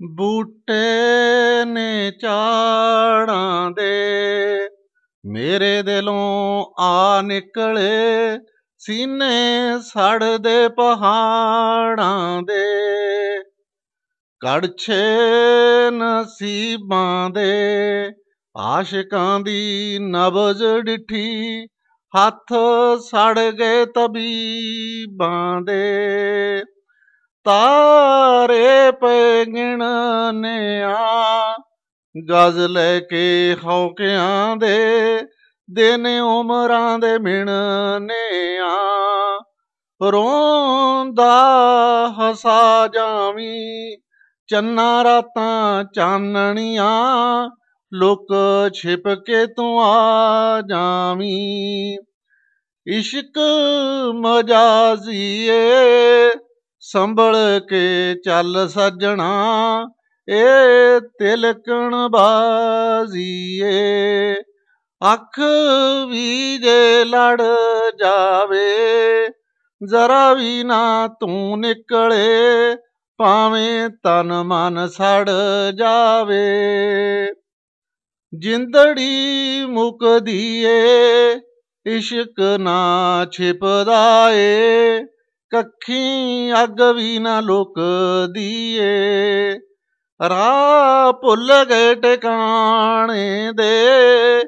ਬੂਟੇ ਨੇ ਚਾੜਾਂ ਦੇ, ਮੇਰੇ ਦਿਲੋਂ ਆ ਨਿਕਲੇ ਸੀਨੇ ਸੜਦੇ ਪਹਾੜਾਂ ਦੇ। ਕੜਛੇ ਨਸੀਬਾਂ ਦੇ, ਆਸ਼ਿਕਾਂ ਦੀ ਨਬਜ਼ ਡਿਠੀ, ਹੱਥ ਸੜ ਗਏ ਤਬੀਬਾਂ ਦੇ। ਤਾ ਗਿਣਨੇ ਆ ਗਜ਼ ਲੈ ਕੇ ਹੌਕਿਆਂ ਦੇ, ਦਿਨ ਉਮਰਾਂ ਦੇ ਮਿਣਨੇ ਆ ਰੋਂਦਾ ਹਸਾ ਜਾਵੀਂ, ਚੰਨਾ ਰਾਤਾਂ ਚਾਨਣੀਆਂ, ਲੁਕ ਛਿਪ ਕੇ ਤੂੰ ਆ ਜਾਵੀਂ। ਇਸ਼ਕ ਮਜਾਜ਼ੀਏ ਸੰਭਲ ਕੇ ਚੱਲ ਸੱਜਣਾ, ਏ ਤਿਲਕਣ ਬਾਜ਼ੀਏ। ਅੱਖ ਵੀ ਜੇ ਲੜ ਜਾਵੇ, ਜ਼ਰਾ ਵੀ ਨਾ ਤੂੰ ਨਿਕਲੇ, ਭਾਵੇਂ ਤਨ ਮਨ ਸੜ ਜਾਵੇ। ਜਿੰਦੜੀ ਮੁਕਦੀ ਏ ਇਸ਼ਕ ਨਾ ਛਿਪਦਾ ਏ ਕੱਖੀ ਅੱਗ ਵੀ ਨਾ ਲੁਕਦੀ ਏ ਰਾਹ ਭੁੱਲ ਗਏ ਟਿਕਾਣੇ ਦੇ,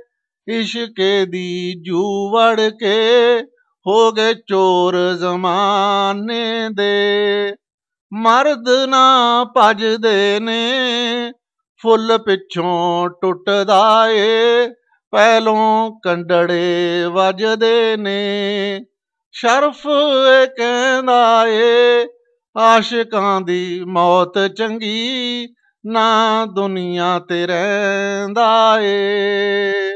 ਇਸ਼ਕੇ ਦੀ ਜੂ ਵੜ ਕੇ ਹੋ ਗਏ ਚੋਰ ਜ਼ਮਾਨੇ ਦੇ। ਮਰਦ ਨਾ ਭਜਦੇ ਨੇ, ਫੁੱਲ ਪਿੱਛੋਂ ਟੁੱਟਦਾ ਏ, ਪਹਿਲੋਂ ਕੰਡੜੇ ਵੱਜਦੇ ਨੇ। ਸ਼ਰਫ ਕਹਿੰਦਾ ਏ ਆਸ਼ਿਕਾਂ ਦੀ ਮੌਤ ਚੰਗੀ ਨਾ ਦੁਨੀਆ ਤੇ ਰਹਿੰਦਾ ਏ।